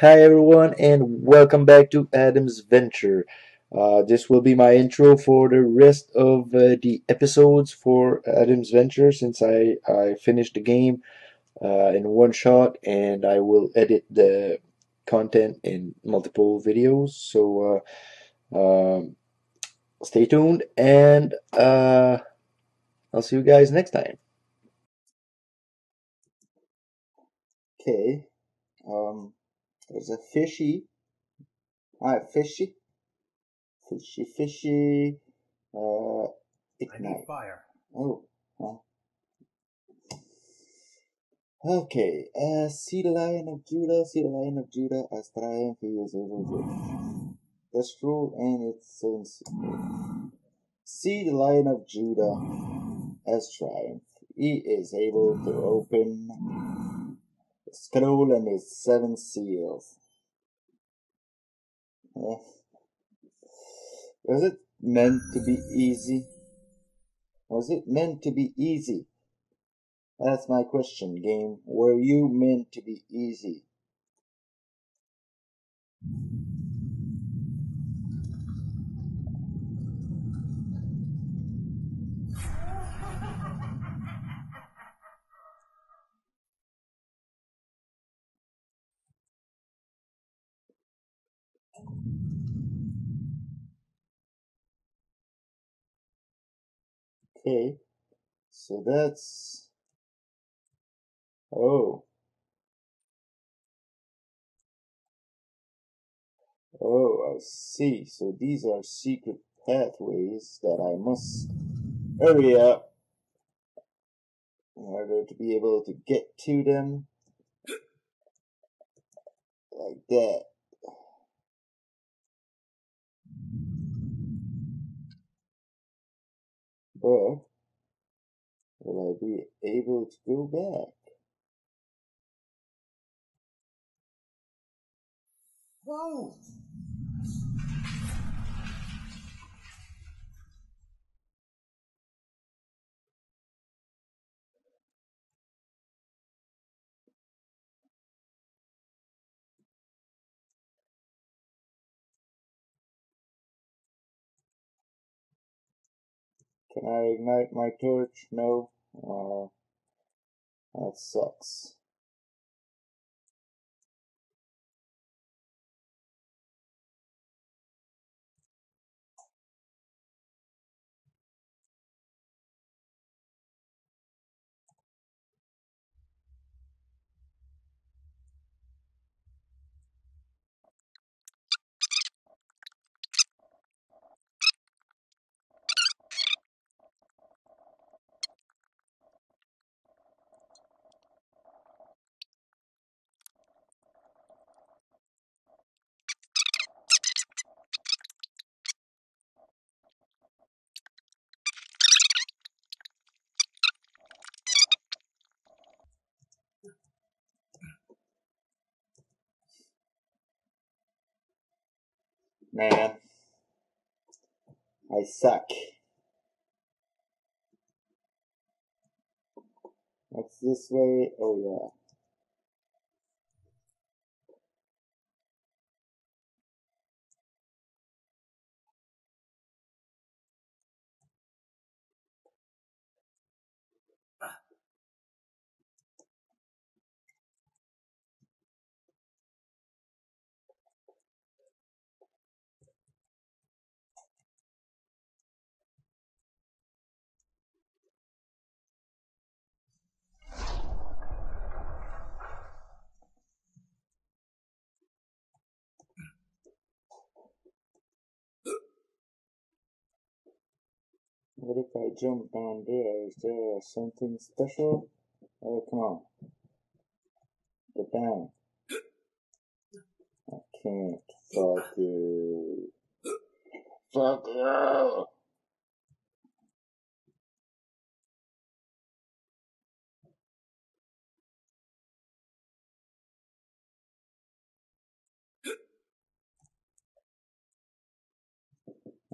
Hi everyone and welcome back to Adam's Venture. Uh, this will be my intro for the rest of uh, the episodes for Adam's Venture since I, I finished the game uh, in one shot and I will edit the content in multiple videos. So uh, um, stay tuned and uh, I'll see you guys next time. Okay. Um, there's a fishy. Alright, fishy. Fishy, fishy. Uh, I need fire. Oh. Okay, uh, see the Lion of Judah, see the Lion of Judah as triumph, he is able to That's true, and it's secret. See the Lion of Judah as triumph. He is able to open scroll and its seven seals. Yeah. Was it meant to be easy? Was it meant to be easy? That's my question, game. Were you meant to be easy? Okay, so that's. Oh. Oh, I see. So these are secret pathways that I must hurry up in order to be able to get to them. Like that. But will I be able to go back? Whoa! Can I ignite my torch? No. Uh, that sucks. Man, I suck. What's this way? Oh yeah. What if I jump down there? Is there something special? Oh, come on. Get down. I can't. Fuck you. Fuck you.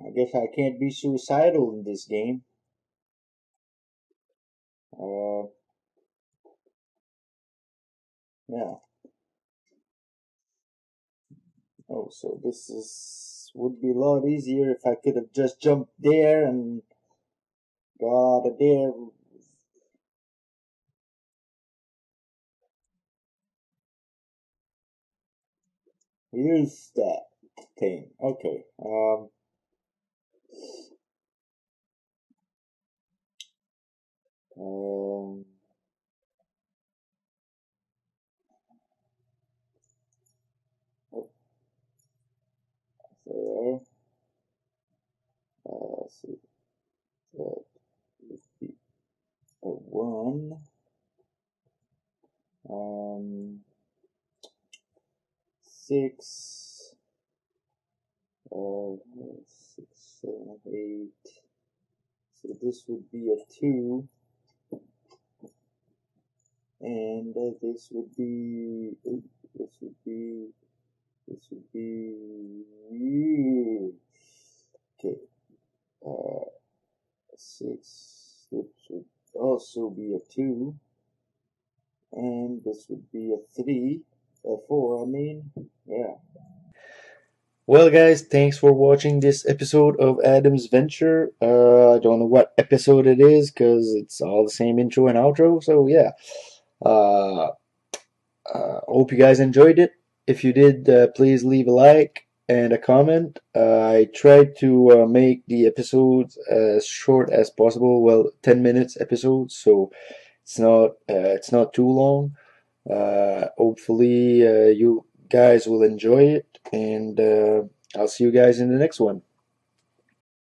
I guess I can't be suicidal in this game. Uh, yeah. Oh, so this is would be a lot easier if I could have just jumped there and got it there. Here's that thing. Okay. Um. there. Uh, let's see. That would be a one. Um, six. Uh, six, seven, eight. So this would be a two. And uh, this would be, this would be this would be okay. Uh, six. This would also be a two, and this would be a three, a four. I mean, yeah. Well, guys, thanks for watching this episode of Adam's Venture. Uh, I don't know what episode it is because it's all the same intro and outro. So yeah, uh, uh, hope you guys enjoyed it. If you did, uh, please leave a like and a comment. Uh, I tried to uh, make the episodes as short as possible. Well, 10 minutes episodes, so it's not uh, it's not too long. Uh, hopefully, uh, you guys will enjoy it, and I'll see you guys in the next one.